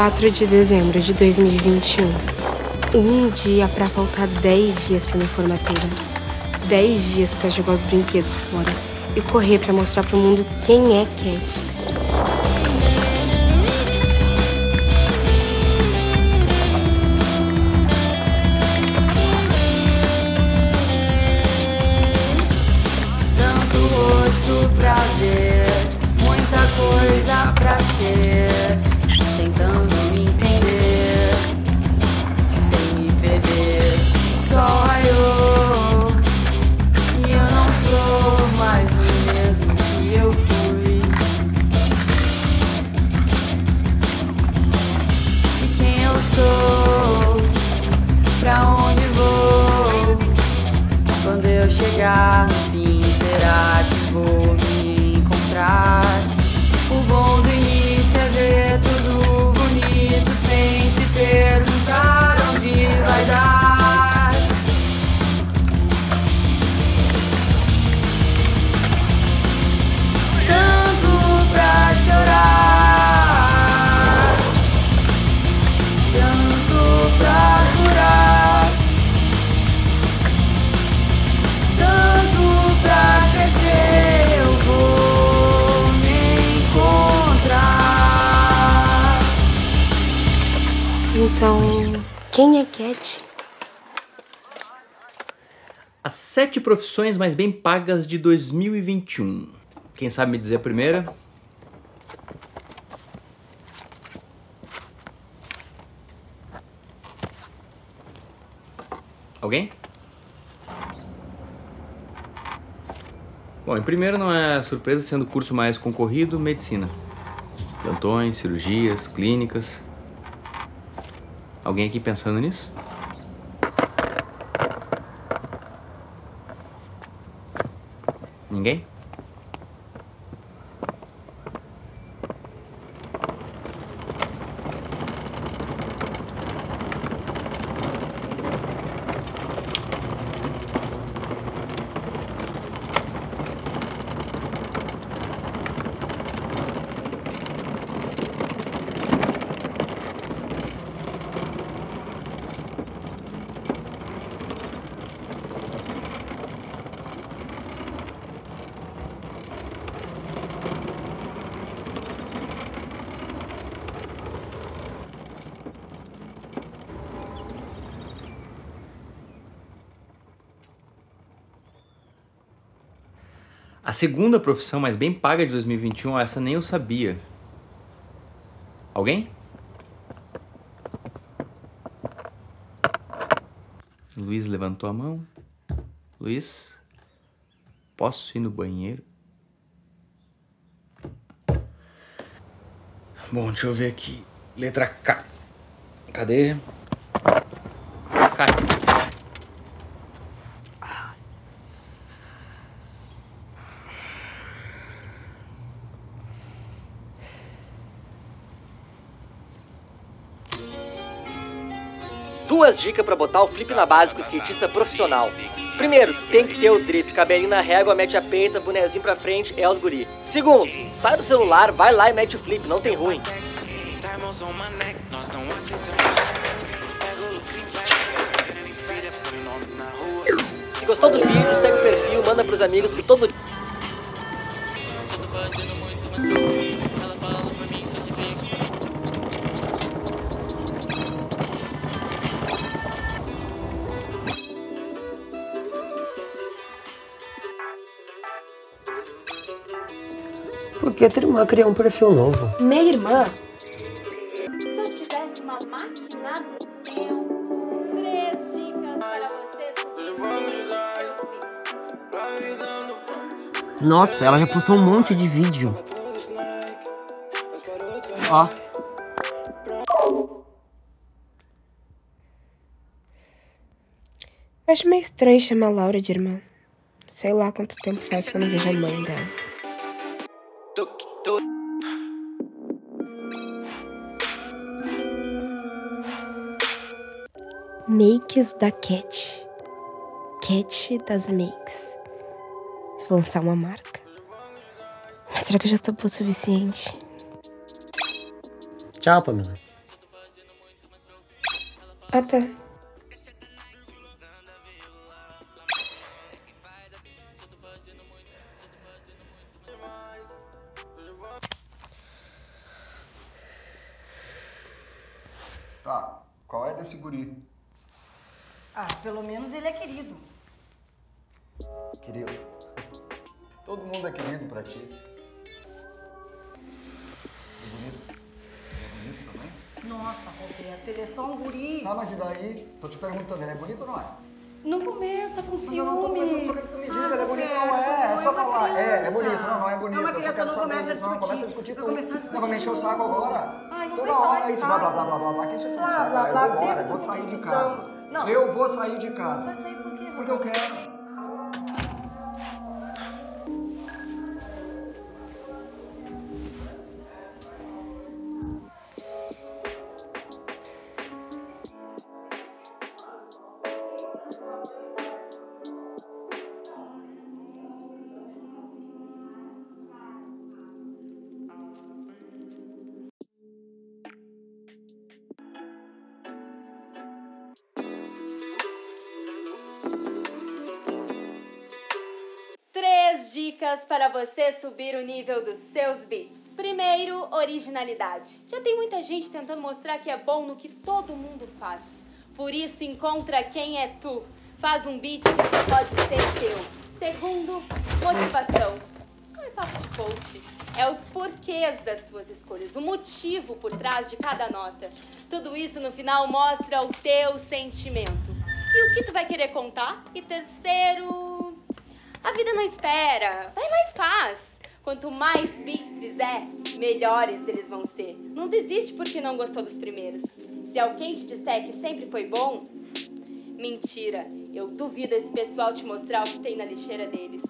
4 de dezembro de 2021. Um dia para faltar 10 dias para minha formatura. 10 dias para jogar os brinquedos fora e correr para mostrar pro mundo quem é Cat. Pra ver, muita coisa pra ser. Tentando eu Então, quem é Cat? As sete profissões mais bem pagas de 2021. Quem sabe me dizer a primeira? Alguém? Bom, em primeiro não é surpresa sendo o curso mais concorrido, medicina. Plantões, cirurgias, clínicas. Alguém aqui pensando nisso? Ninguém? A segunda profissão mais bem paga de 2021, essa nem eu sabia. Alguém? Luiz levantou a mão. Luiz, posso ir no banheiro? Bom, deixa eu ver aqui. Letra K. Cadê? K. Duas dicas pra botar o flip na base com o skatista profissional. Primeiro, tem que ter o drip, cabelinho na régua, mete a peita, bonezinho pra frente, é os guri. Segundo, sai do celular, vai lá e mete o flip, não tem ruim. Se gostou do vídeo, segue o perfil, manda pros amigos que todo Por que a tua irmã criou um perfil novo? Minha irmã? Se eu tivesse uma máquina do tempo, três dicas para você Nossa, ela já postou um monte de vídeo. Ó. Acho meio estranho chamar a Laura de irmã. Sei lá quanto tempo faz que eu não vejo a mãe dela. Makes da Cat. Cat das Makes. Vou lançar uma marca. Mas será que eu já tô boa o suficiente? Tchau, Pamela. Ah, tá. Guri? Ah, pelo menos ele é querido. Querido. Todo mundo é querido pra ti. É bonito. É bonito também? Nossa, Roberto, ele é só um guri. Tá, mas e daí? Tô te perguntando, ele é bonito ou não é? Não começa com Mas ciúme. eu não tô começando, só quero que tu me diga, Ah, ele é bonito ou não Roberto, é? É só falar. É, é bonito. Não, não é bonito. É uma criança, não começa a isso. Não, discutir. começa a discutir tudo. começar a discutir Não, vai me encher o saco agora. Ai, não Toda hora isso, blá, blá, blá, blá, blá, blá, que enche Blá, saco. blá, Eu blá, sempre eu vou sair de casa. Não. Eu vou sair de casa. Vai sair por quê, Porque eu quero. Dicas para você subir o nível dos seus beats. Primeiro, originalidade. Já tem muita gente tentando mostrar que é bom no que todo mundo faz. Por isso, encontra quem é tu. Faz um beat que só pode ser teu. Segundo, motivação. Não é papo de coach. É os porquês das tuas escolhas, o motivo por trás de cada nota. Tudo isso no final mostra o teu sentimento. E o que tu vai querer contar? E terceiro, a vida não espera. Vai lá e faz. Quanto mais beats fizer, melhores eles vão ser. Não desiste porque não gostou dos primeiros. Se alguém te disser que sempre foi bom, mentira. Eu duvido esse pessoal te mostrar o que tem na lixeira deles.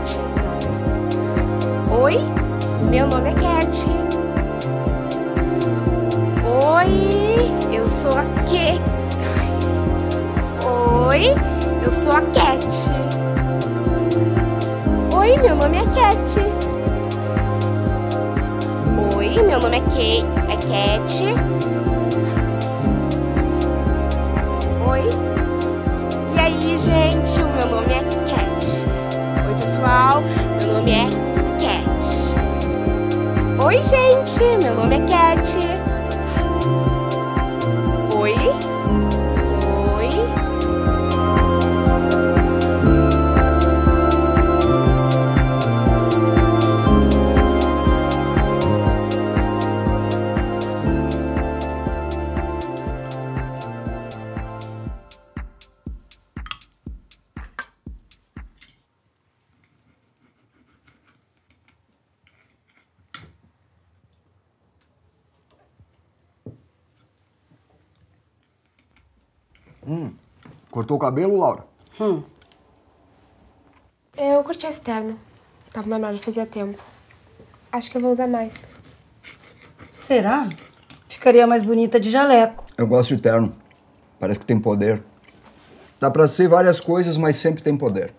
Cat. Oi, meu nome é Cat. Oi, eu sou a Que. Oi, eu sou a Cat. Oi, meu nome é Cat. Oi, meu nome é Kay. É Cat. Oi. E aí, gente? O meu nome é pessoal. Meu nome é Cat. Oi, gente. Meu nome é Cat. Cortou o cabelo, Laura? Hum. Eu curti esse terno. Tava na armário fazia tempo. Acho que eu vou usar mais. Será? Ficaria mais bonita de jaleco. Eu gosto de terno. Parece que tem poder. Dá pra ser várias coisas, mas sempre tem poder.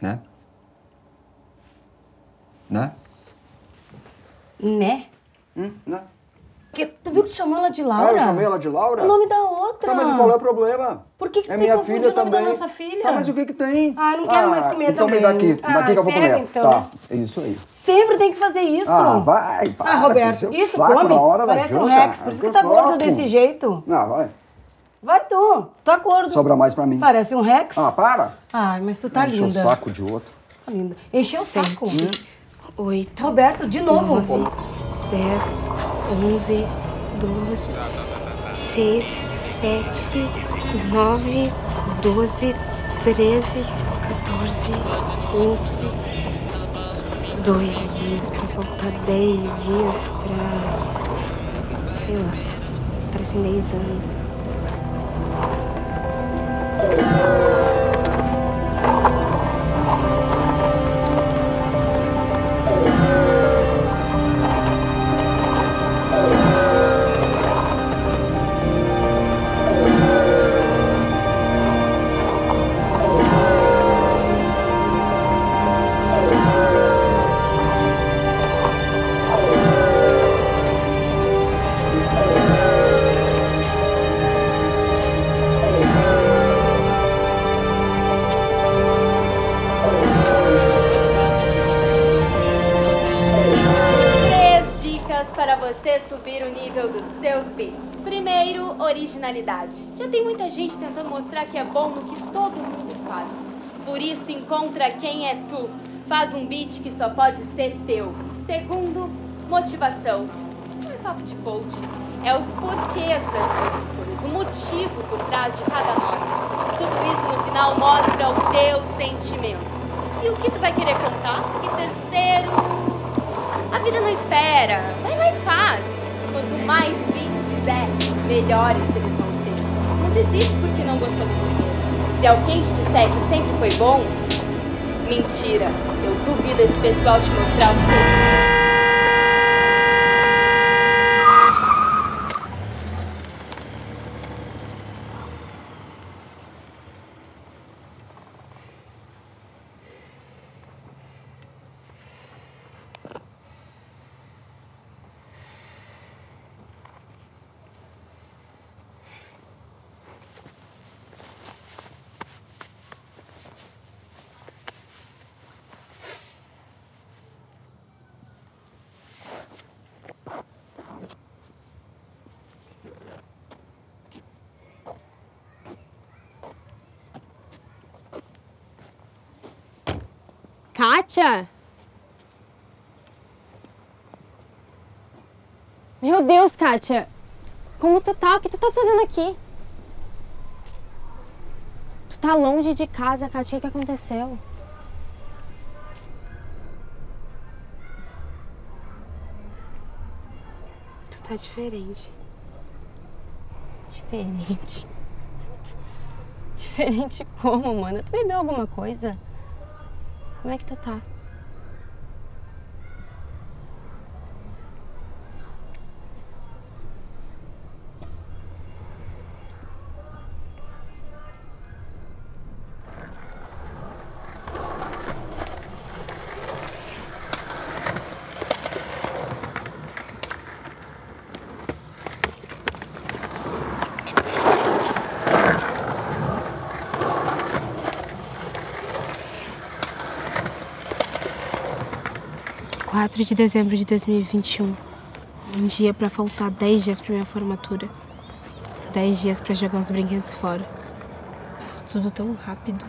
Né? Né? Né? Hum, né? Porque tu viu que tu chamou ela de Ah, Laura? eu chamei ela de Laura? O nome da outra. Tá, mas qual é o problema? Por que, que tu é tem minha confundido filha o nome também. da nossa filha? Tá, mas o que que tem? Ah, eu não quero mais comer então também. me dá aqui, Ah, daqui que eu vou pega, comer. então. Tá, é isso aí. Sempre tem que fazer isso. Ah, vai, para, Ah, Roberto, isso come. hora Parece um. Rex, por isso que tá gordo desse jeito. Não, vai. Vai tu, tá gordo. Sobra mais pra mim. Parece um Rex. Ah, para. Ai, mas tu tá Enche o linda. saco de outro. Tá linda. Encheu o saco. Oito. Roberto, de novo. Nove, dez, onze, doze, seis, sete, nove, doze, treze, 14, 15. Dois dias pra faltar dez dias pra. sei lá. Parecem dez anos. Mostrar que é bom no que todo mundo faz. Por isso, encontra quem é tu. Faz um beat que só pode ser teu. Segundo, motivação. Não é papo de coach. É os porquês das suas escolhas, o motivo por trás de cada nota. Tudo isso no final mostra o teu sentimento. E o que tu vai querer contar? E terceiro, a vida não espera. Vai lá e faz. Quanto mais beats fizer, melhores eles desiste porque não gostou primeiro. Se alguém te disser que sempre foi bom, mentira. Eu duvido esse pessoal te mostrar o que Kátia? Meu Deus, Kátia! Como tu tá? O que tu tá fazendo aqui? Tu tá longe de casa, Kátia. O que aconteceu? Tu tá diferente. Diferente. Diferente como, mana? Tu bebeu alguma coisa? Como é que tu tá? 4 de dezembro de 2021. Um dia pra faltar 10 dias pra minha formatura. 10 dias pra jogar os brinquedos fora. Mas tudo tão rápido.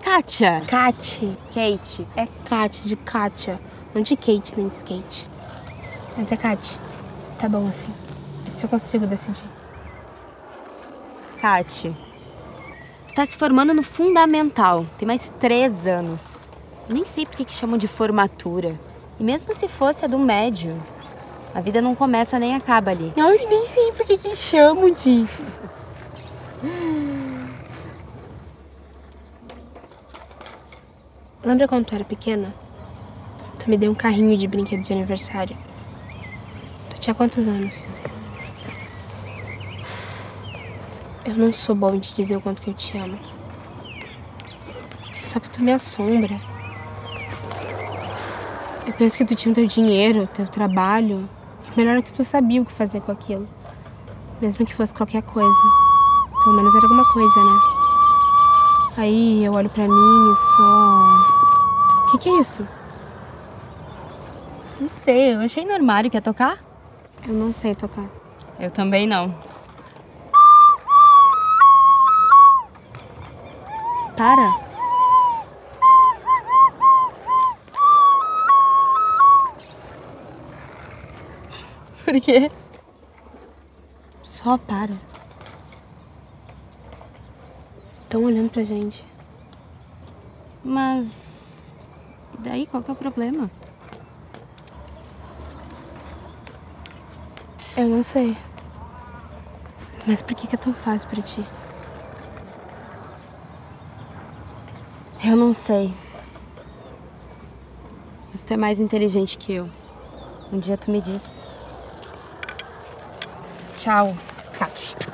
Kátia! Kate. Kate. É Kate, de Kátia. Não de Kate nem de skate. Mas é Kate. Tá bom assim. Se eu consigo decidir. Kate. Tu tá se formando no fundamental. Tem mais três anos. Nem sei por que que chamam de formatura. E mesmo se fosse a do médio, a vida não começa nem acaba ali. Ai, nem sei por que que chamam de. Lembra quando tu era pequena? Tu me deu um carrinho de brinquedo de aniversário. Tu tinha quantos anos? Eu não sou bom em te dizer o quanto que eu te amo. Só que tu me assombra. Eu penso que tu tinha o teu dinheiro, o teu trabalho. E melhor que tu sabia o que fazer com aquilo. Mesmo que fosse qualquer coisa. Pelo menos era alguma coisa, né? Aí eu olho pra mim e só. O que, que é isso? Não sei, eu achei no armário. Quer tocar? Eu não sei tocar. Eu também não. Para. Por quê? Só para. Estão olhando pra gente. Mas. E daí, qual que é o problema? Eu não sei. Mas por que, que é tão fácil pra ti? Eu não sei. Mas tu é mais inteligente que eu. Um dia tu me disse. Tchau, Kate.